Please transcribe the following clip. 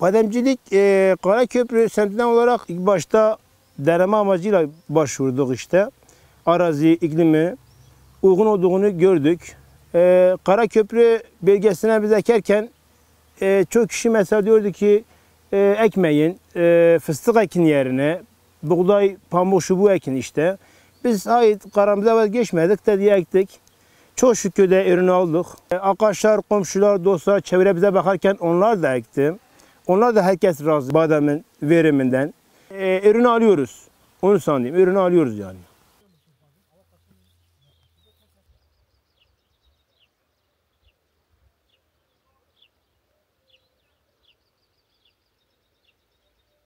Bademcilik e, Karaköprü semtinden olarak ilk başta deneme amacıyla başvurduk işte. Arazi, iklimi uygun olduğunu gördük. E, Karaköprü bölgesine biz ekerken e, çok kişi mesela diyordu ki e, ekmeyin, e, fıstık ekin yerine buğday, pamuk, şubu ekin işte. Biz hayır karamıza vazgeçmedik de diye ektik. Çok şükür de ürünü aldık. E, Arkadaşlar, komşular, dostlar, çevre bize bakarken onlar da ekti. Onlar da herkes razı bademin veriminden. E, ürünü alıyoruz. Onu sanayım, ürünü alıyoruz yani.